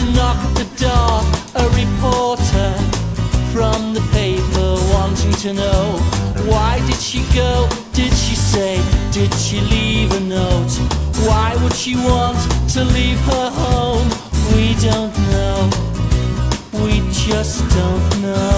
a knock at the door, a reporter from the paper wanting to know why did she go? Did she say? Did she leave a note? Why would she want to leave her home? We don't know. We just don't know.